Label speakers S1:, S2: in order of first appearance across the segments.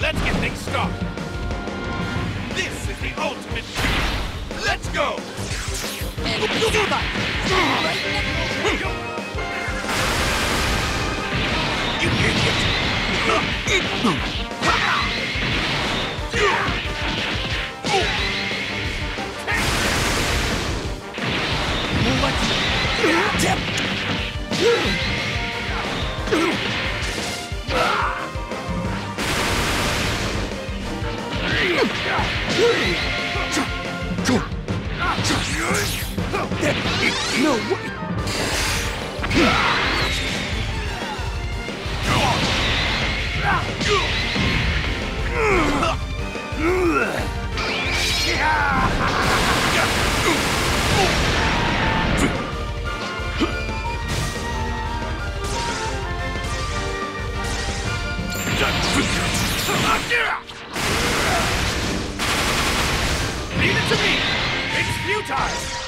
S1: Let's get things started. This is the ultimate. Let's go! You idiot! Let's... No way! Leave it to me! It's futile!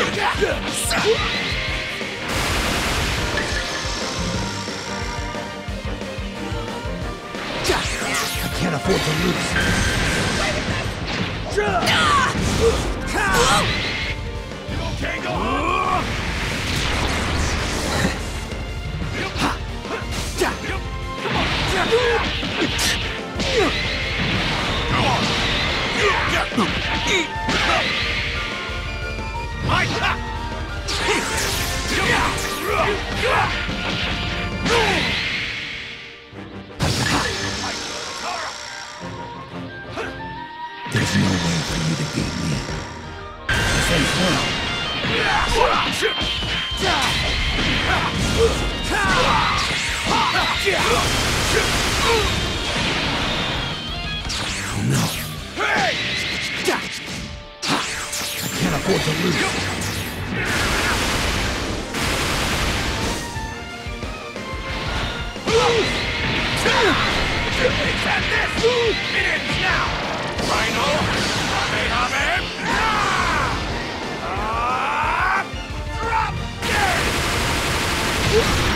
S2: I can't afford to lose. No way for you to beat me. This no. I can't afford to lose.
S1: This! It ends Dead!